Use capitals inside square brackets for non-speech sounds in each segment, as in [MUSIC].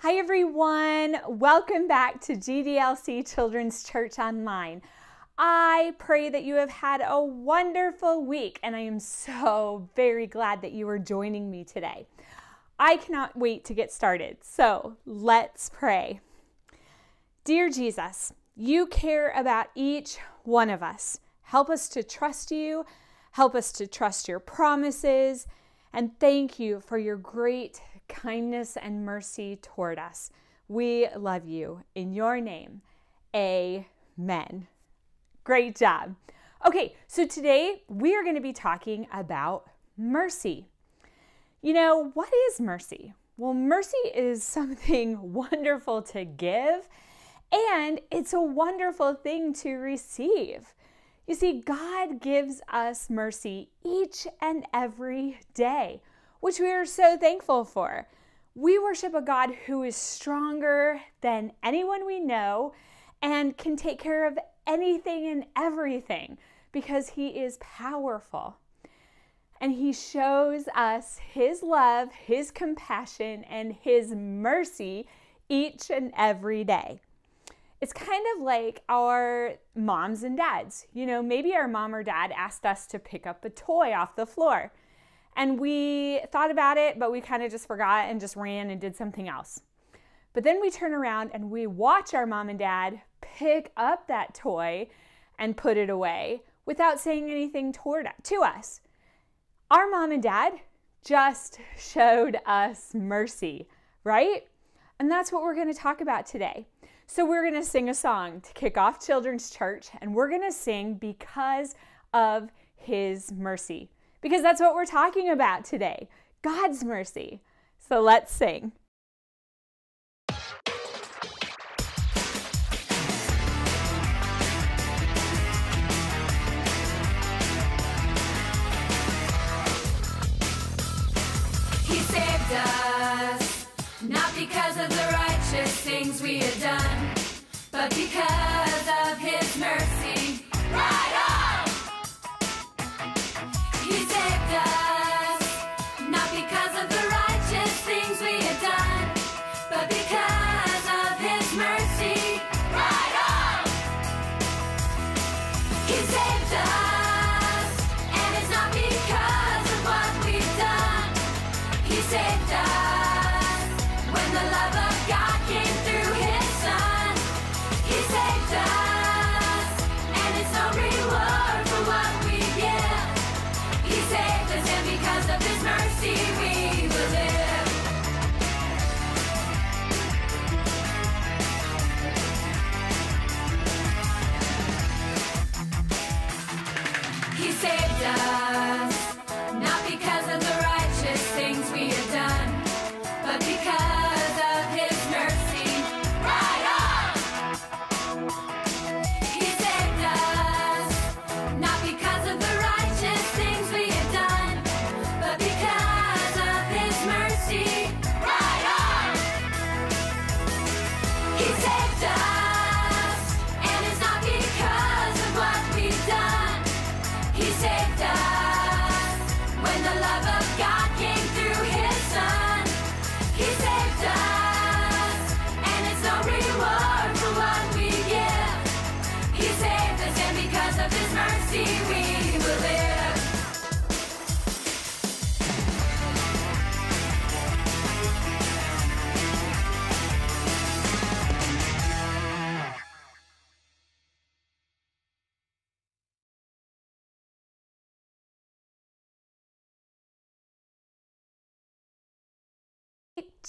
Hi, everyone. Welcome back to GDLC Children's Church Online. I pray that you have had a wonderful week, and I am so very glad that you are joining me today. I cannot wait to get started, so let's pray. Dear Jesus, you care about each one of us. Help us to trust you, help us to trust your promises, and thank you for your great kindness and mercy toward us. We love you. In your name, amen. Great job. Okay, so today we are going to be talking about mercy. You know, what is mercy? Well, mercy is [LAUGHS] something wonderful to give, and it's a wonderful thing to receive. You see, God gives us mercy each and every day which we are so thankful for. We worship a God who is stronger than anyone we know and can take care of anything and everything because he is powerful. And he shows us his love, his compassion, and his mercy each and every day. It's kind of like our moms and dads. You know, maybe our mom or dad asked us to pick up a toy off the floor. And we thought about it, but we kind of just forgot and just ran and did something else. But then we turn around and we watch our mom and dad pick up that toy and put it away without saying anything toward to us. Our mom and dad just showed us mercy, right? And that's what we're going to talk about today. So we're going to sing a song to kick off children's church and we're going to sing because of his mercy because that's what we're talking about today God's mercy. So let's sing. He saved us, not because of the righteous things we had done, but because of His mercy. TV.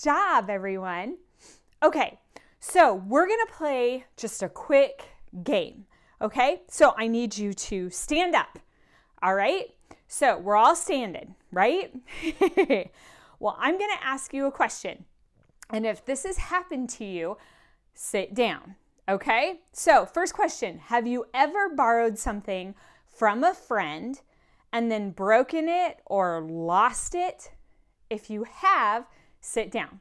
Job, everyone. Okay, so we're gonna play just a quick game. Okay, so I need you to stand up. All right, so we're all standing, right? [LAUGHS] well, I'm gonna ask you a question. And if this has happened to you, sit down. Okay, so first question Have you ever borrowed something from a friend and then broken it or lost it? If you have, sit down.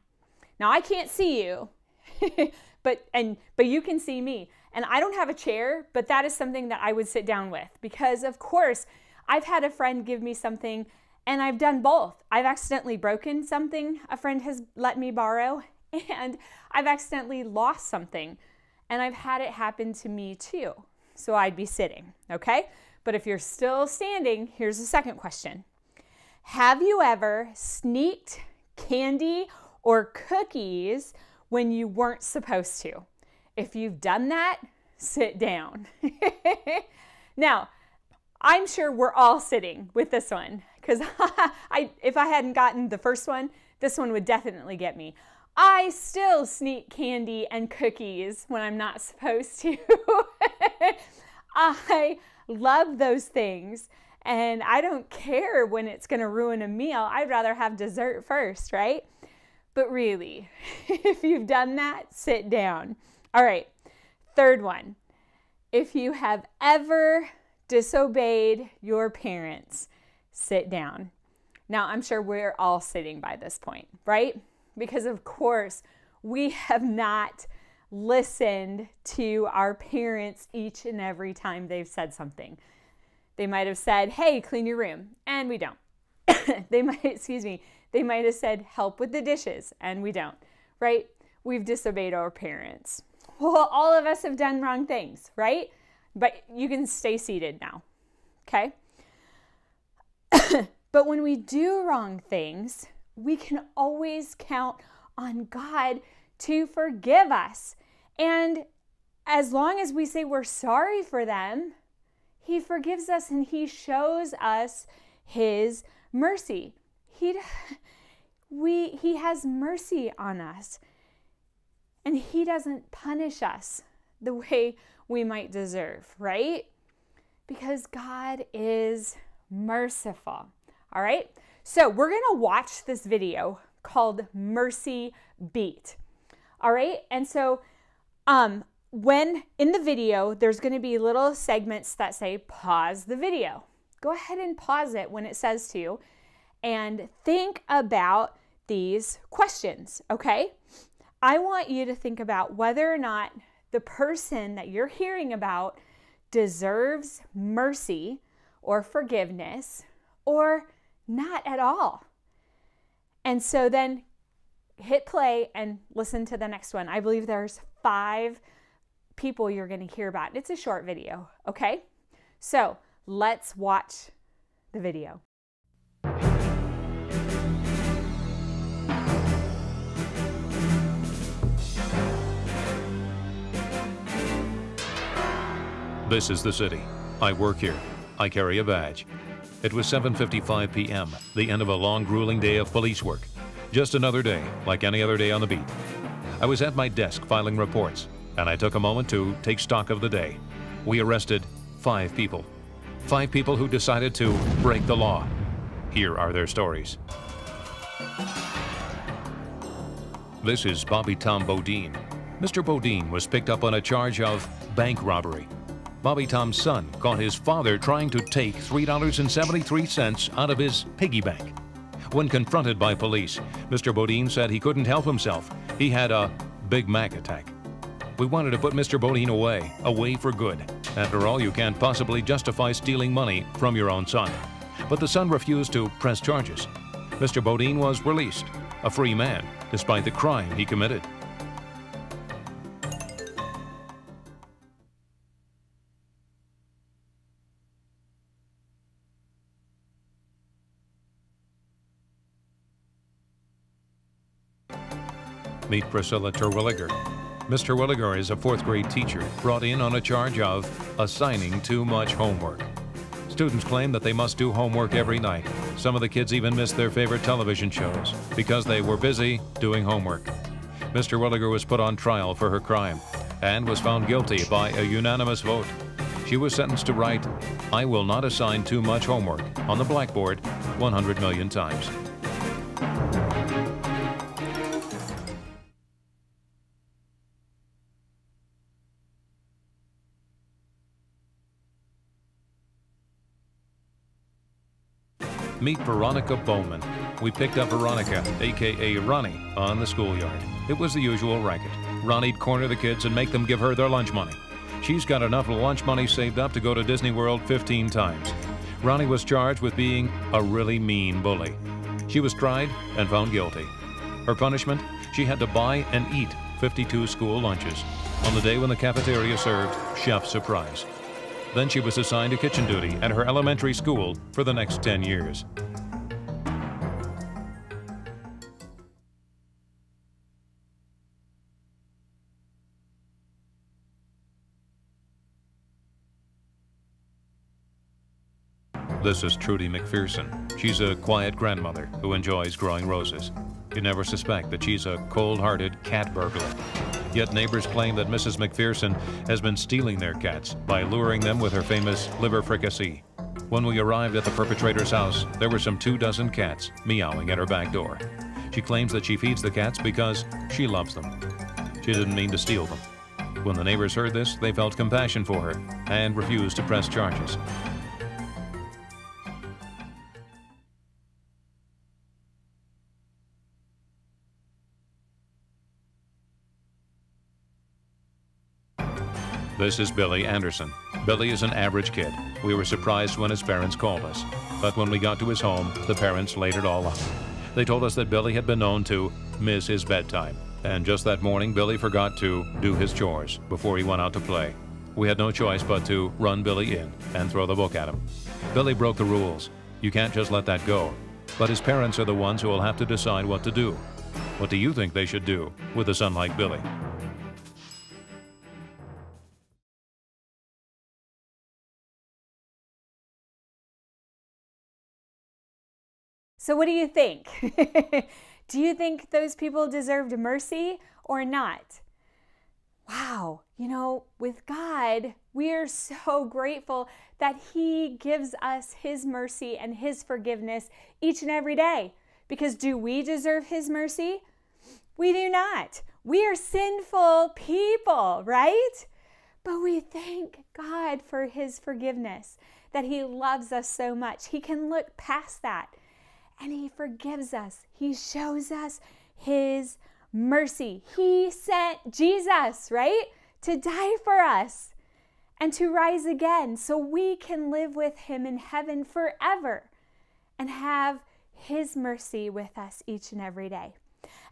Now I can't see you, [LAUGHS] but and but you can see me. And I don't have a chair, but that is something that I would sit down with because of course I've had a friend give me something and I've done both. I've accidentally broken something a friend has let me borrow [LAUGHS] and I've accidentally lost something. And I've had it happen to me too. So I'd be sitting, okay? But if you're still standing, here's the second question Have you ever sneaked candy or cookies when you weren't supposed to? If you've done that, sit down. [LAUGHS] now, I'm sure we're all sitting with this one because [LAUGHS] I, if I hadn't gotten the first one, this one would definitely get me. I still sneak candy and cookies when I'm not [LAUGHS] supposed to. I love those things and I don't care when it's going to ruin a meal. I'd rather have dessert first, right? But really, [LAUGHS] if you've done that, sit down. All right, third one. If you have ever disobeyed your parents, sit down. Now, I'm sure we're all sitting by this point, right? Because, of course, we have not listened to our parents each and every time they've said something. They might have said, hey, clean your room, and we don't. [COUGHS] they might, excuse me, they might have said, help with the dishes, and we don't, right? We've disobeyed our parents. Well, all of us have done wrong things, right? But you can stay seated now, okay? [COUGHS] but when we do wrong things, we can always count on God to forgive us. And as long as we say we're sorry for them, He forgives us and He shows us His mercy. He, [LAUGHS] we, he has mercy on us. And He doesn't punish us the way we might deserve, right? Because God is merciful. All right? So we're going to watch this video called Mercy Beat. All right? And so um when in the video there's going to be little segments that say pause the video. Go ahead and pause it when it says to and think about these questions, okay? I want you to think about whether or not the person that you're hearing about deserves mercy or forgiveness or not at all. And so then hit play and listen to the next one. I believe there's five people you're going to hear about. It's a short video, okay? So let's watch the video. This is the city. I work here. I carry a badge. It was 7:55 p.m., the end of a long grueling day of police work. Just another day, like any other day on the beat. I was at my desk filing reports, and I took a moment to take stock of the day. We arrested five people. Five people who decided to break the law. Here are their stories. This is Bobby Tom Bodine. Mr. Bodine was picked up on a charge of bank robbery. Bobby Tom's son caught his father trying to take $3.73 out of his piggy bank. When confronted by police, Mr. Bodine said he couldn't help himself. He had a Big Mac attack. We wanted to put Mr. Bodine away, away for good. After all, you can't possibly justify stealing money from your own son. But the son refused to press charges. Mr. Bodine was released, a free man, despite the crime he committed. Meet Priscilla Terwilliger. Ms. Williger is a fourth grade teacher brought in on a charge of assigning too much homework. Students claim that they must do homework every night. Some of the kids even missed their favorite television shows because they were busy doing homework. Mr. Williger was put on trial for her crime and was found guilty by a unanimous vote. She was sentenced to write, I will not assign too much homework on the blackboard 100 million times. Meet Veronica Bowman. We picked up Veronica, aka Ronnie, on the schoolyard. It was the usual racket. Ronnie'd corner the kids and make them give her their lunch money. She's got enough lunch money saved up to go to Disney World 15 times. Ronnie was charged with being a really mean bully. She was tried and found guilty. Her punishment? She had to buy and eat 52 school lunches on the day when the cafeteria served chef surprise. Then she was assigned to kitchen duty at her elementary school for the next 10 years. This is Trudy McPherson. She's a quiet grandmother who enjoys growing roses. You never suspect that she's a cold-hearted cat burglar. Yet neighbors claim that Mrs. McPherson has been stealing their cats by luring them with her famous liver fricassee. When we arrived at the perpetrator's house, there were some two dozen cats meowing at her back door. She claims that she feeds the cats because she loves them. She didn't mean to steal them. When the neighbors heard this, they felt compassion for her and refused to press charges. This is Billy Anderson. Billy is an average kid. We were surprised when his parents called us. But when we got to his home, the parents laid it all out. They told us that Billy had been known to miss his bedtime. And just that morning, Billy forgot to do his chores before he went out to play. We had no choice but to run Billy in and throw the book at him. Billy broke the rules. You can't just let that go. But his parents are the ones who will have to decide what to do. What do you think they should do with a son like Billy? So, what do you think? [LAUGHS] do you think those people deserved mercy or not? Wow, you know, with God, we are so grateful that He gives us His mercy and His forgiveness each and every day. Because do we deserve His mercy? We do not. We are sinful people, right? But we thank God for His forgiveness, that He loves us so much. He can look past that and He forgives us. He shows us His mercy. He sent Jesus, right, to die for us and to rise again so we can live with Him in heaven forever and have His mercy with us each and every day.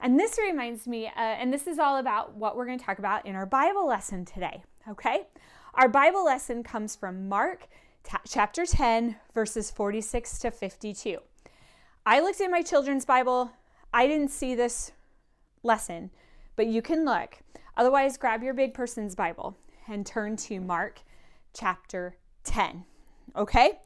And this reminds me, uh, and this is all about what we're going to talk about in our Bible lesson today, okay? Our Bible lesson comes from Mark t- chapter 10, verses 46 to 52. I looked in my children's Bible. I didn't see this lesson, but you can look. Otherwise, grab your big person's Bible and turn to Mark chapter 10. Okay?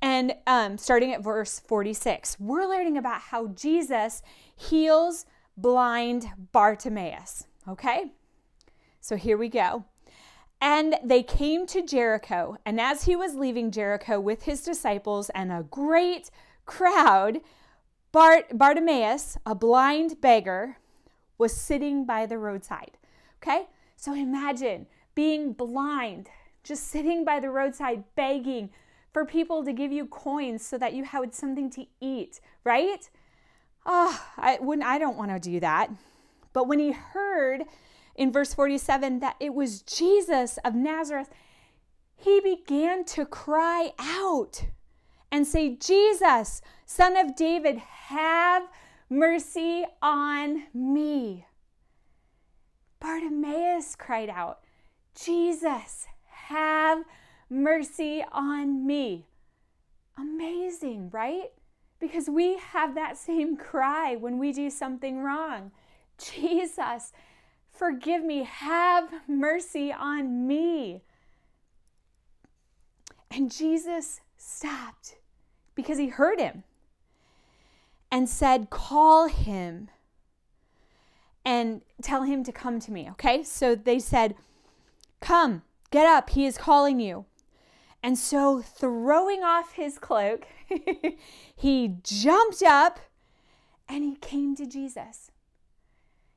And um, starting at verse 46, we're learning about how Jesus heals blind Bartimaeus. Okay? So here we go. And they came to Jericho, and as he was leaving Jericho with his disciples and a great crowd, Bart, Bartimaeus, a blind beggar, was sitting by the roadside. Okay? So imagine being blind, just sitting by the roadside begging for people to give you coins so that you had something to eat, right? Oh, I wouldn't I don't want to do that. But when he heard in verse 47 that it was Jesus of Nazareth, he began to cry out and say, Jesus, Son of David, have mercy on me. Bartimaeus cried out, Jesus, have mercy on me. Amazing, right? Because we have that same cry when we do something wrong. Jesus, forgive me, have mercy on me. And Jesus stopped because he heard him and said, Call him and tell him to come to me. Okay? So they said, Come, get up, he is calling you. And so, throwing off his cloak, [LAUGHS] he jumped up and he came to Jesus.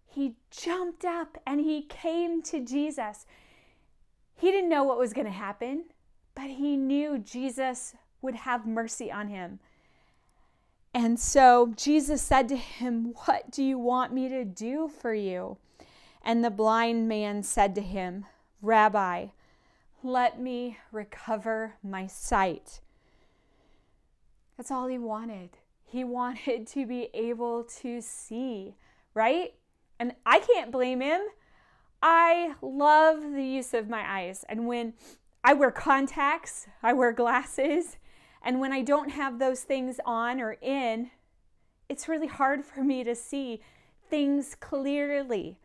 He jumped up and he came to Jesus. He didn't know what was going to happen, but he knew Jesus would have mercy on him. And so Jesus said to him, What do you want me to do for you? And the blind man said to him, Rabbi, let me recover my sight. That's all he wanted. He [LAUGHS] wanted to be able to see, right? And I can't blame him. I love the use of my eyes. And when I wear contacts, I wear glasses, and when I don't have those things on or in, it's really hard for me to see things clearly.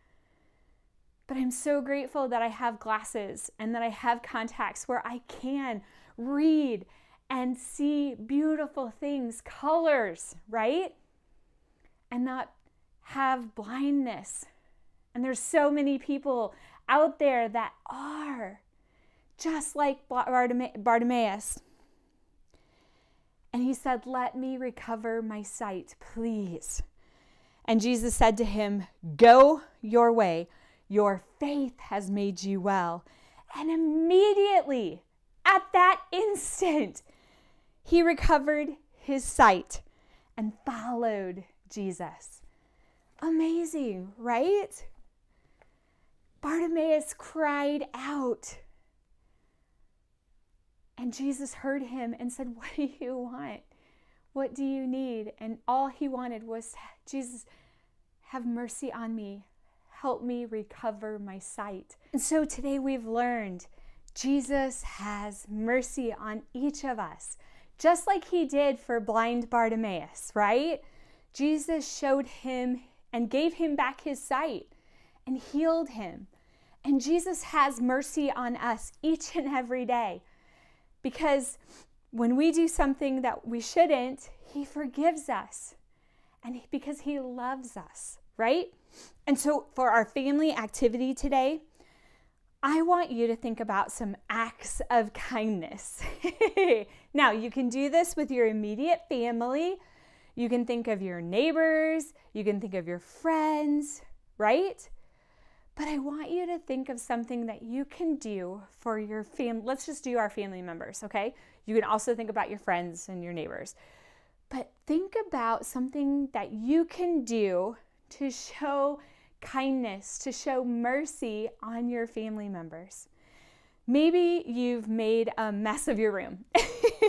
But I'm so grateful that I have glasses and that I have contacts where I can read and see beautiful things, colors, right? And not have blindness. And there's so many people out there that are just like Bartimaeus. And he said, Let me recover my sight, please. And Jesus said to him, Go your way. Your faith has made you well. And immediately, at that instant, he recovered his sight and followed Jesus. Amazing, right? Bartimaeus cried out. And Jesus heard him and said, What do you want? What do you need? And all he wanted was, Jesus, have mercy on me. Help me recover my sight. And so today we've learned Jesus has mercy on each of us, just like he did for blind Bartimaeus, right? Jesus showed him and gave him back his sight and healed him. And Jesus has mercy on us each and every day because when we do something that we shouldn't, he forgives us and because he loves us, right? And so, for our family activity today, I want you to think about some acts of kindness. [LAUGHS] now, you can do this with your immediate family. You can think of your neighbors. You can think of your friends, right? But I want you to think of something that you can do for your family. Let's just do our family members, okay? You can also think about your friends and your neighbors. But think about something that you can do to show kindness, to show mercy on your family members. Maybe you've made a mess of your room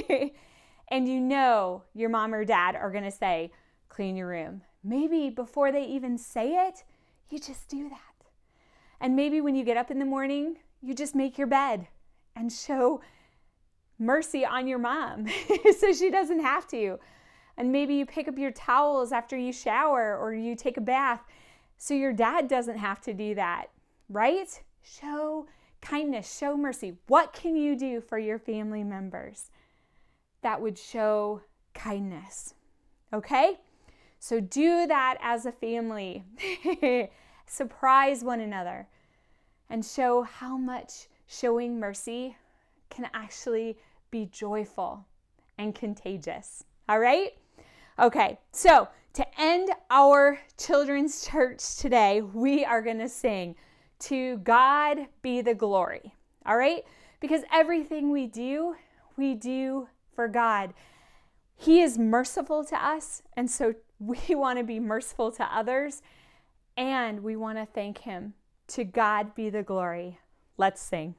[LAUGHS] and you know your mom or dad are going to say, clean your room. Maybe before they even say it, you just do that. And maybe when you get up in the morning, you just make your bed and show mercy on your mom [LAUGHS] so she doesn't have to. And maybe you pick up your towels after you shower or you take a bath so your dad doesn't have to do that, right? Show kindness, show mercy. What can you do for your family members that would show kindness? Okay? So do that as a family. [LAUGHS] Surprise one another and show how much showing mercy can actually be joyful and contagious. All right? Okay, so to end our children's church today, we are going to sing To God Be the Glory. All right? Because everything we do, we do for God. He is merciful to us, and so [LAUGHS] we want to be merciful to others, and we want to thank Him. To God be the glory. Let's sing.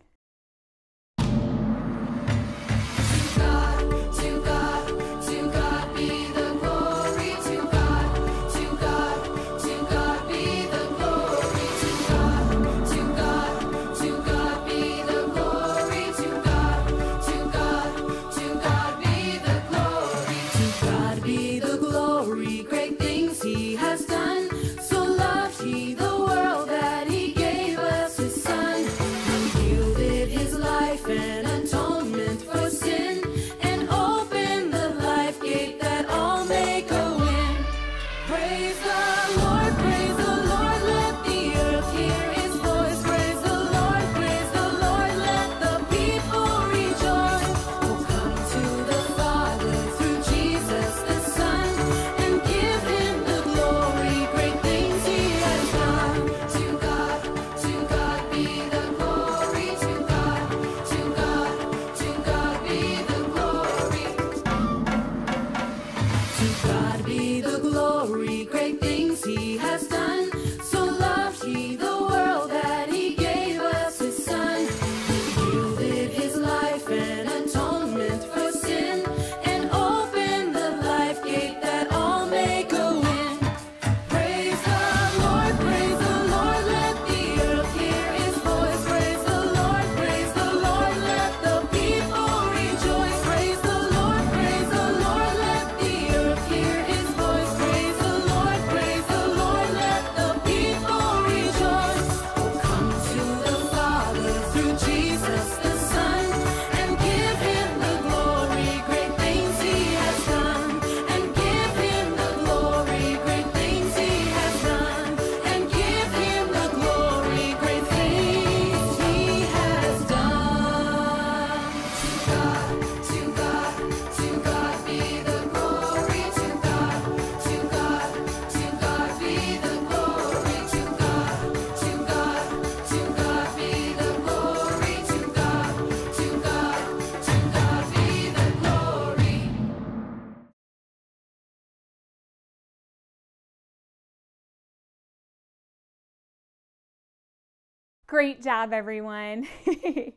Great job, everyone. [LAUGHS]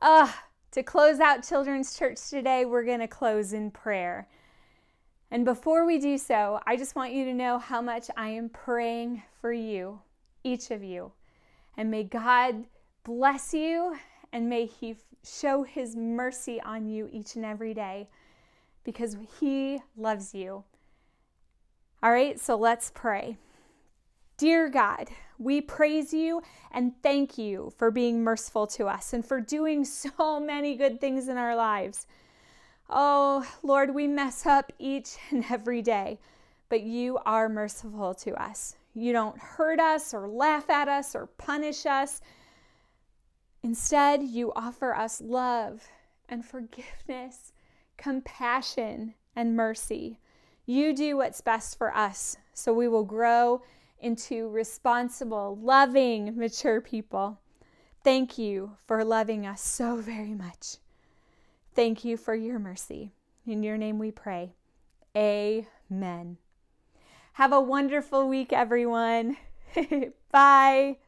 uh, to close out Children's Church today, we're going to close in prayer. And before we do so, I just want you to know how much I am praying for you, each of you. And may God bless you and may He show His mercy on you each and every day because He loves you. All right, so let's pray. Dear God, we praise you and thank you for being merciful to us and for doing [LAUGHS] so many good things in our lives. Oh, Lord, we mess up each [LAUGHS] and every day, but you are merciful to us. You don't hurt us or laugh at us or punish us. Instead, you offer us love and forgiveness, compassion and mercy. You do what's best for us, so we will grow into responsible, loving, mature people. Thank you for loving us so very much. Thank you for your mercy. In your name we pray. Amen. Have a wonderful week, everyone. [LAUGHS] Bye.